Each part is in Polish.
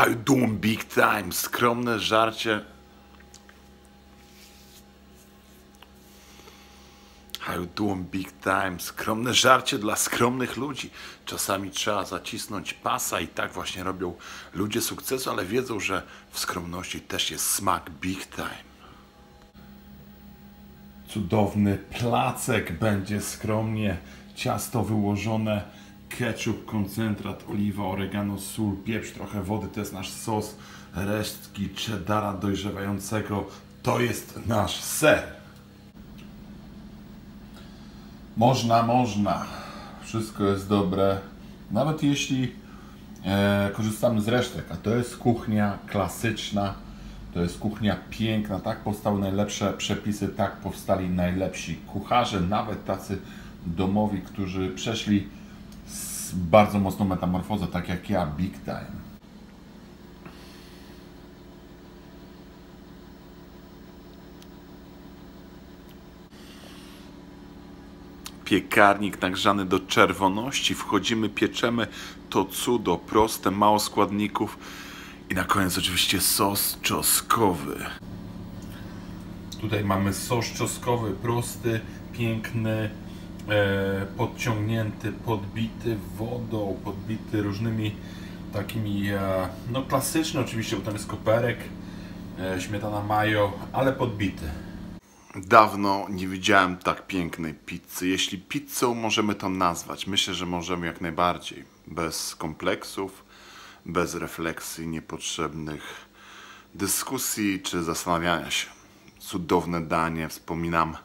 How doing big time? Skromne żarcie. How doing big time? Skromne żarcie dla skromnych ludzi. Czasami trzeba zacisnąć pasa i tak właśnie robią ludzie sukcesu, ale wiedzą, że w skromności też jest smak big time. Cudowny placek będzie skromnie. Ciasto wyłożone, ketchup, koncentrat, oliwa, oregano, sól, pieprz, trochę wody. To jest nasz sos. Resztki cheddara dojrzewającego. To jest nasz ser. Można, można. Wszystko jest dobre. Nawet jeśli e, korzystamy z resztek, a to jest kuchnia klasyczna, to jest kuchnia piękna. Tak powstały najlepsze przepisy, tak powstali najlepsi kucharze, nawet tacy domowi, którzy przeszli bardzo mocną metamorfozę, tak jak ja, big time. Piekarnik nagrzany do czerwoności, wchodzimy, pieczemy to cudo, proste, mało składników i na koniec oczywiście sos czosnkowy. Tutaj mamy sos czosnkowy, prosty, piękny, podciągnięty, podbity wodą, podbity różnymi takimi, e, no klasyczny oczywiście, bo tam jest koperek, e, śmietana mayo, ale podbity. Dawno nie widziałem tak pięknej pizzy. Jeśli pizzą możemy to nazwać, myślę, że możemy jak najbardziej. Bez kompleksów, bez refleksji niepotrzebnych dyskusji czy zastanawiania się. Cudowne danie, wspominam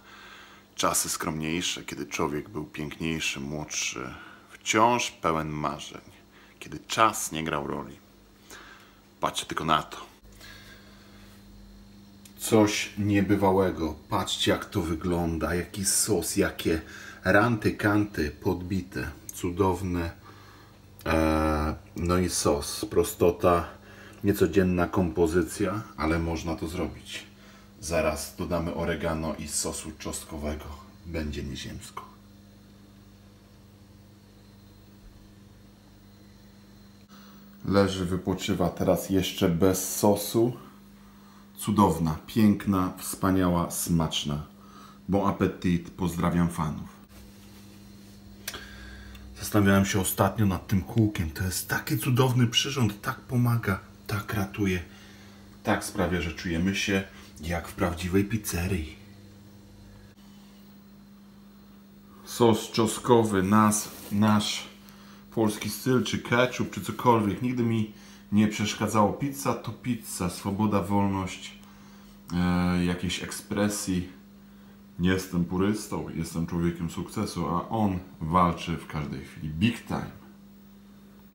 czasy skromniejsze, kiedy człowiek był piękniejszy, młodszy, wciąż pełen marzeń, kiedy czas nie grał roli. Patrzcie tylko na to coś niebywałego. Patrzcie, jak to wygląda. Jaki sos, jakie ranty, kanty podbite. Cudowne. Eee, no i sos. Prostota. Niecodzienna kompozycja, ale można to zrobić. Zaraz dodamy oregano i sosu czosnkowego. Będzie nieziemsko. Leży, wypoczywa teraz jeszcze bez sosu cudowna, piękna, wspaniała, smaczna. Bon appetit, pozdrawiam fanów. Zastanawiałem się ostatnio nad tym kółkiem. To jest taki cudowny przyrząd, tak pomaga, tak ratuje, tak sprawia, że czujemy się jak w prawdziwej pizzerii. Sos czosnkowy, nas, nasz polski styl, czy ketchup, czy cokolwiek. Nigdy mi nie przeszkadzało. Pizza to pizza, swoboda, wolność, e, jakiejś ekspresji. Nie jestem purystą, jestem człowiekiem sukcesu, a on walczy w każdej chwili. Big time.